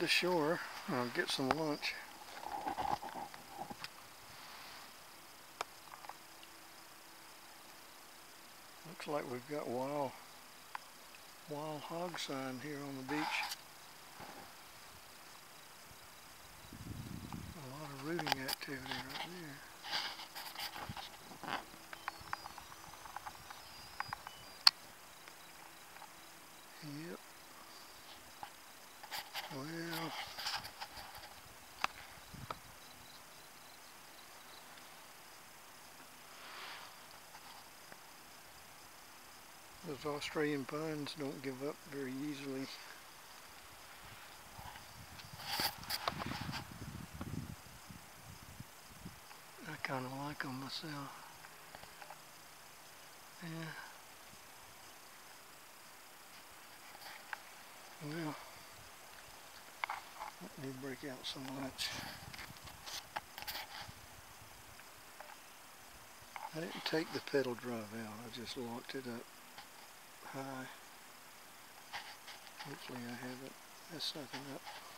the shore. I'll get some lunch. Looks like we've got wild, wild hog sign here on the beach. A lot of rooting activity right there. Well, those Australian pines don't give up very easily. I kind of like them myself. Yeah. Well, let me break out some lunch. I didn't take the pedal drive out, I just locked it up high. Hopefully I haven't messed nothing up.